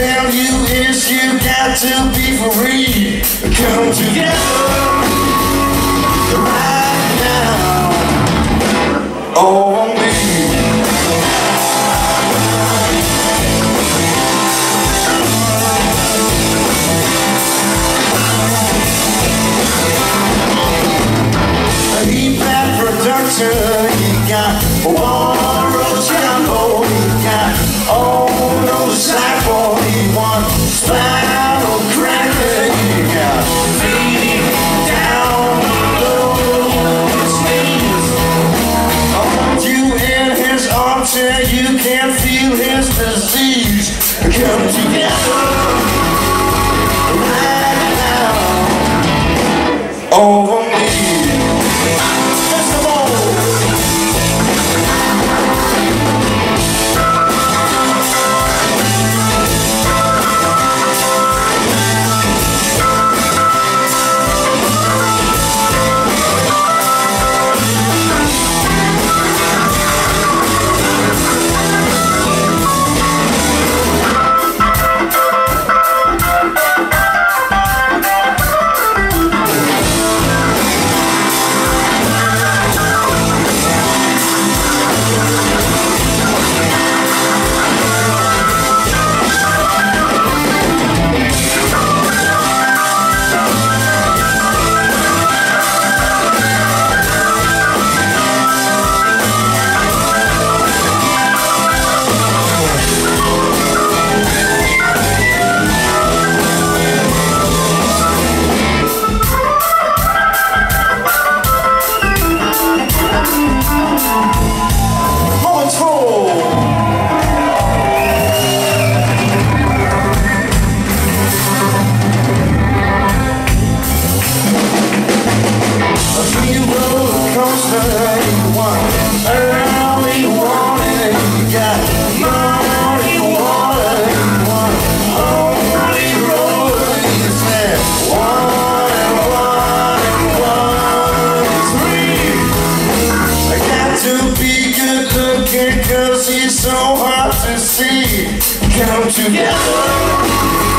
tell you is you got to be free. Come together right now. Oh, Production, you got one. prestige. Guaranteed. Cause he's so hard to see. Come together.